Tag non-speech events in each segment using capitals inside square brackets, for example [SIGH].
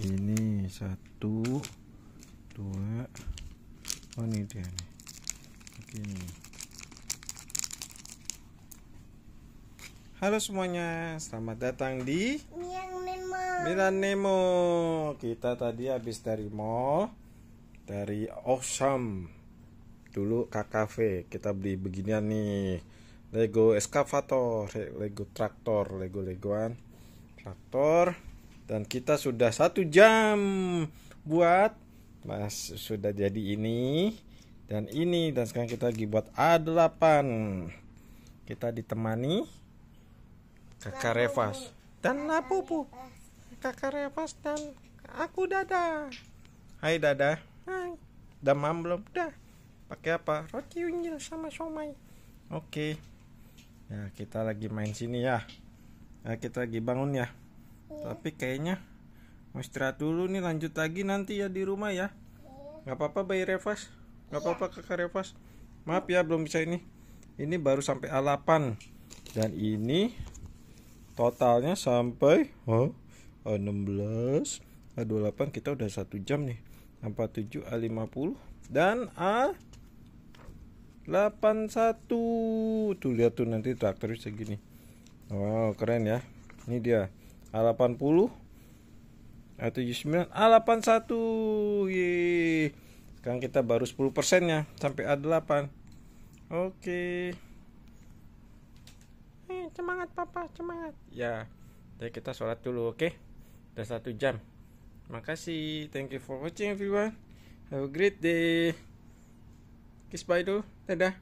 ini satu dua. Oh ini dia nih. Begini. Halo semuanya selamat datang di Yang Nemo. Milan Nemo kita tadi habis dari mall dari Awesome dulu KKV kita beli beginian nih. Lego excavator Lego traktor Lego Legoan traktor dan kita sudah satu jam buat mas sudah jadi ini dan ini dan sekarang kita lagi buat A8 kita ditemani kakak Revas dan Lapupu kakak Revas dan aku Dada. Hai Dada. Hai. Damam belum? Dah pakai apa? Roti unyil sama somai. Oke. Ya kita lagi main sini ya. Nah, kita lagi bangun ya tapi kayaknya mau istirahat dulu nih lanjut lagi nanti ya di rumah ya. Nggak apa-apa bayi Revas. Nggak apa-apa kakak Revas. Maaf ya belum bisa ini. Ini baru sampai A8 dan ini totalnya sampai oh, A16 A28 kita udah satu jam nih. 47 A50 dan A 81 tuh lihat tuh nanti traktornya segini. Wow keren ya. Ini dia A80 A79 A81 ye sekarang kita baru 10% nya sampai A8 oke. Eh, semangat papa semangat. Ya jadi kita sholat dulu oke? Udah satu jam. Makasih. Thank you for watching everyone. Have a great day. Kiss bye dulu dadah.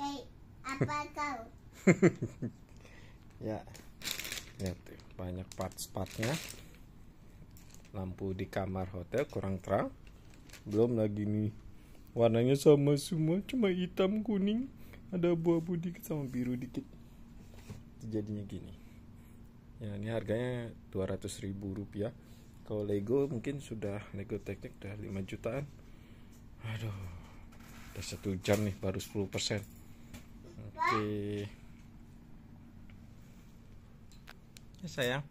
Hei, apa kau? [LAUGHS] ya lihat tuh, banyak parts-partnya lampu di kamar hotel kurang terang. Belum lagi nih. Warnanya sama semua cuma hitam kuning. Ada abu-abu dikit sama biru dikit. Jadinya gini. Ya ini harganya 200 ribu rupiah. Kalau Lego mungkin sudah Lego teknik udah 5 jutaan. Aduh udah satu jam nih baru 10% oke ya sayang.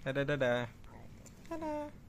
Dadah. Dadah. Dadah